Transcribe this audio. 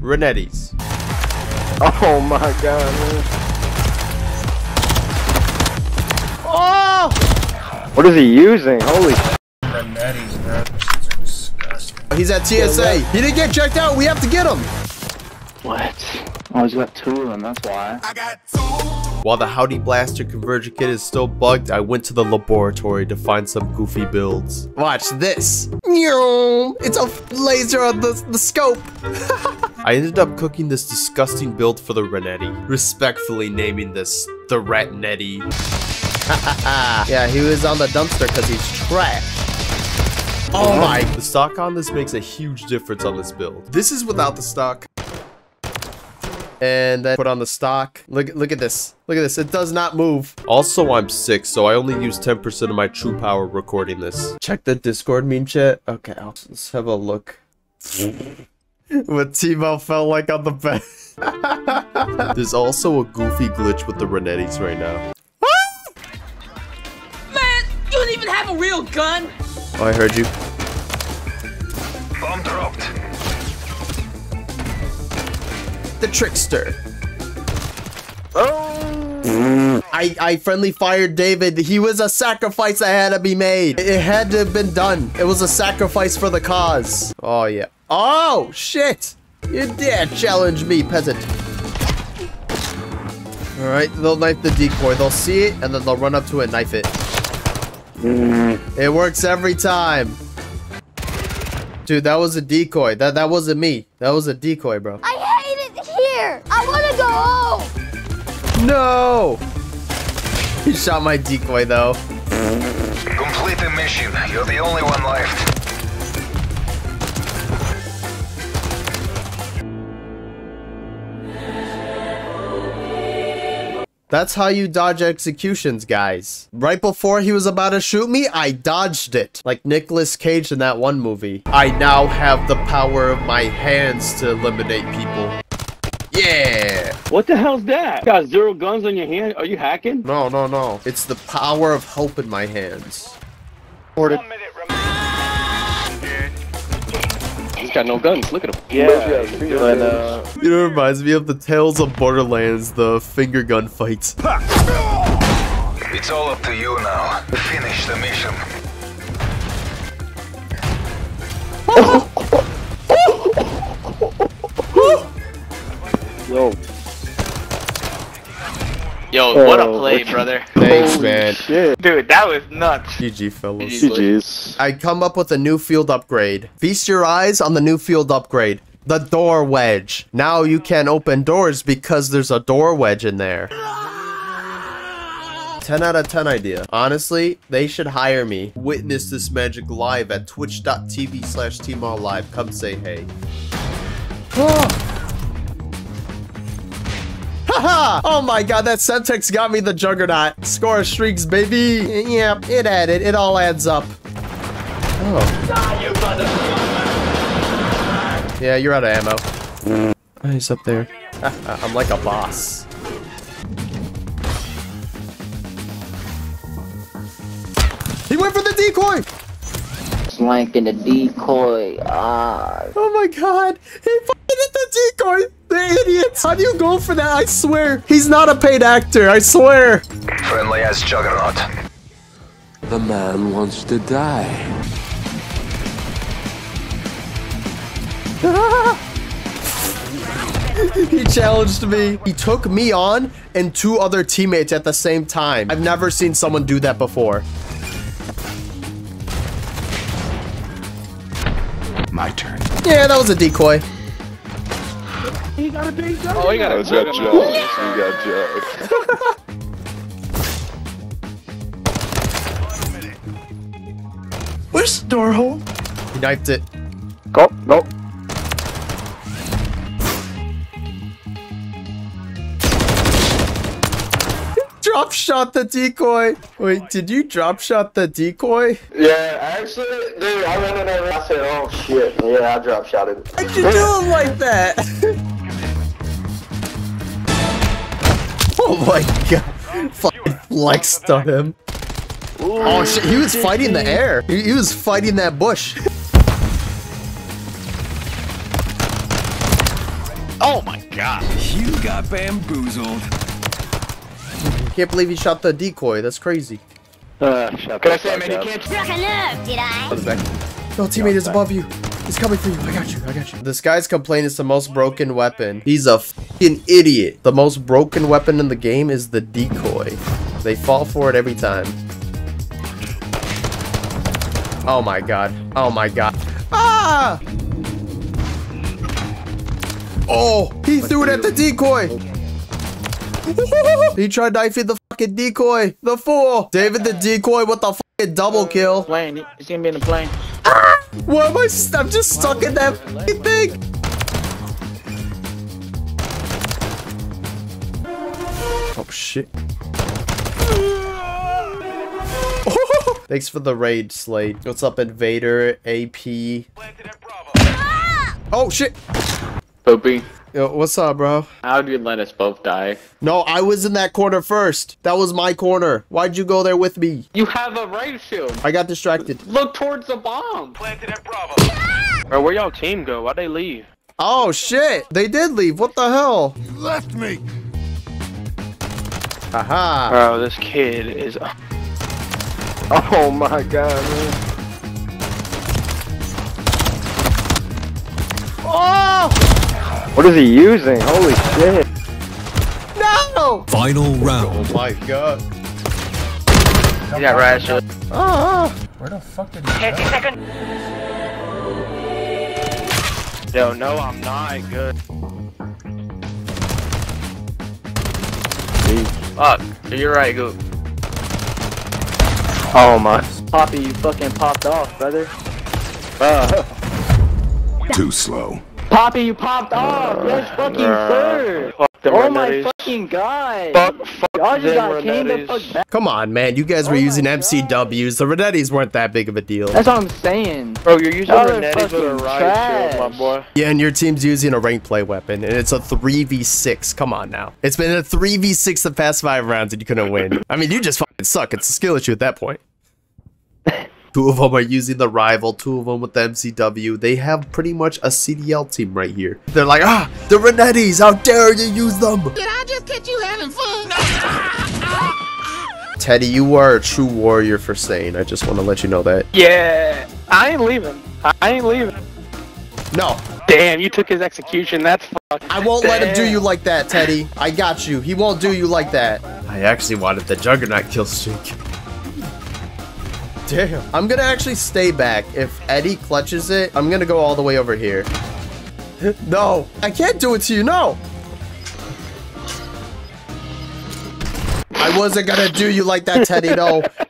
Renetti's. Oh my god, man. Oh! What is he using? Holy sh Renetti's, man. Those shits are disgusting. Oh, he's at TSA. He didn't get checked out. We have to get him. What? Oh, he's got two of them, that's why. While the Howdy Blaster conversion kit is still bugged, I went to the laboratory to find some goofy builds. Watch this. It's a laser on the, the scope. I ended up cooking this disgusting build for the Renetti, respectfully naming this the Ratnetti. yeah, he was on the dumpster because he's trash. Oh my. The stock on this makes a huge difference on this build. This is without the stock. And then put on the stock. Look, look at this. Look at this. It does not move. Also, I'm sick, so I only use 10% of my true power recording this. Check the Discord meme chat. Okay, I'll, let's have a look. What Timo felt like on the bed. There's also a goofy glitch with the Renettis right now. Man, you don't even have a real gun! Oh, I heard you. Bomb dropped. The trickster. Oh. I, I friendly fired David. He was a sacrifice that had to be made. It had to have been done. It was a sacrifice for the cause. Oh, yeah. Oh, shit. You dare challenge me, peasant. All right, they'll knife the decoy. They'll see it, and then they'll run up to it and knife it. It works every time. Dude, that was a decoy. That that wasn't me. That was a decoy, bro. I hate it here. I want to go home. No! He shot my decoy though. Complete the mission. You're the only one left. That's how you dodge executions, guys. Right before he was about to shoot me, I dodged it. Like Nicolas Cage in that one movie. I now have the power of my hands to eliminate people. Yeah! What the hell's that? got zero guns on your hand? Are you hacking? No, no, no. It's the power of hope in my hands. He's got no guns. Look at him. Yeah, but, uh, You know, it reminds me of the Tales of Borderlands, the finger gun fights. It's all up to you now. Finish the mission. yo. Yo, oh, what a Oh, play, okay. brother. Thanks, Holy man. Shit. Dude, that was nuts. GG, fellas. GG's. I come up with a new field upgrade. Feast your eyes on the new field upgrade. The door wedge. Now you can open doors because there's a door wedge in there. 10 out of 10 idea. Honestly, they should hire me. Witness this magic live at twitch.tv slash live. Come say hey. Haha! Oh my god, that Semtex got me the Juggernaut. Score streaks, baby! Yep, it added. It all adds up. Oh. Yeah, you're out of ammo. Oh, he's up there. I'm like a boss. He went for the decoy! Slanking the decoy. Ah. Oh my god! He fucking hit the decoy! The idiots! How do you go for that? I swear! He's not a paid actor, I swear! Friendly as Juggernaut. The man wants to die. he challenged me. He took me on and two other teammates at the same time. I've never seen someone do that before. My turn. Yeah, that was a decoy. Oh, he got a Oh, you got jokes. You got jokes. Where's the door hole? He knifed it. Go, go. Drop shot the decoy. Wait, did you drop shot the decoy? Yeah, actually, dude, I ran in there and I said, oh shit. Yeah, I drop shot it. Why'd you do it like that? oh my god. Fucking flexed on him. Oh shit, he was fighting the air. He, he was fighting that bush. Oh my god. You got bamboozled. Can't believe he shot the decoy. That's crazy. Uh, shut Can the I say, fuck man, you up. can't Struck a nerve, did I? Other back. No, teammate is above you. He's coming for you. I got you. I got you. This guy's complaint is the most broken weapon. He's a fucking idiot. The most broken weapon in the game is the decoy. They fall for it every time. Oh my god. Oh my god. Ah! Oh, he threw it at the decoy. he tried knifing the fucking decoy. The fool. David the decoy with the fucking double kill. Plane, he's gonna be in the plane. Why am I? St I'm just stuck in that fucking thing. Oh shit. Oh. Thanks for the raid, Slade. What's up, Invader? AP. Oh shit. Poopy, Yo, what's up, bro? how'd you let us both die? No, I was in that corner first. That was my corner. Why'd you go there with me? You have a right shield. I got distracted. Look towards the bomb. Planted a problem. Bro, where y'all team go? Why'd they leave? Oh shit! They did leave. What the hell? You left me. Haha. Bro, this kid is. Oh my god, man. Oh What is he using? Holy shit. no! Final round. Oh my god. Uh-huh. He got rash. Oh. Yo, no, I'm not good. Fuck. You're right, go. Oh my. Poppy, you fucking popped off, brother. Uh. Too slow. Poppy, you popped off. Uh, yes, fucking sir. Fuck them Oh my Renettis. fucking god. Fuck, fuck Y'all just got came the fuck back. Come on, man. You guys oh were Oh using MCWs. The Renettis weren't that big of a deal. That's what I'm saying. Bro, you're using Y'all are Renettis with a fucking riot shield, my boy. Yeah, and your team's using a rank play weapon, and it's a 3v6. Come on now. It's been a 3v6 the past five rounds, and you couldn't win. I mean, you just fucking suck. It's a skill issue at that point. Two of them are using the rival, two of them with the MCW. They have pretty much a CDL team right here. They're like, ah, the Renettis, how dare you use them? Did I just catch you having fun? Teddy, you are a true warrior for Sane. I just want to let you know that. Yeah, I ain't leaving. I ain't leaving. No, Damn, you took his execution. That's fucked. I won't let him do you like that, Teddy. I got you. He won't do you like that. I actually wanted the Juggernaut kill streak. Damn. I'm gonna actually stay back. If Eddie clutches it, I'm gonna go all the way over here. No, I can't do it to you. No. I wasn't gonna do you like that, Teddy. No,